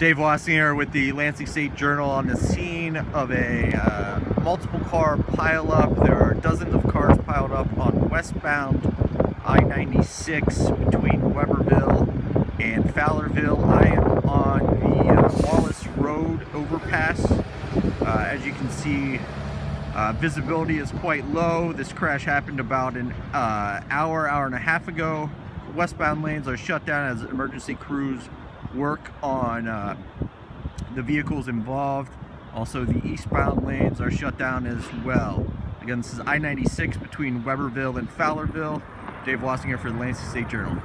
Dave Wasinger with the Lansing State Journal on the scene of a uh, multiple car pileup. There are dozens of cars piled up on westbound I-96 between Webberville and Fowlerville. I am on the uh, Wallace Road overpass. Uh, as you can see, uh, visibility is quite low. This crash happened about an uh, hour, hour and a half ago. Westbound lanes are shut down as emergency crews work on uh, the vehicles involved. Also, the eastbound lanes are shut down as well. Again, this is I-96 between Webberville and Fowlerville. Dave Wasinger for the Lansing State Journal.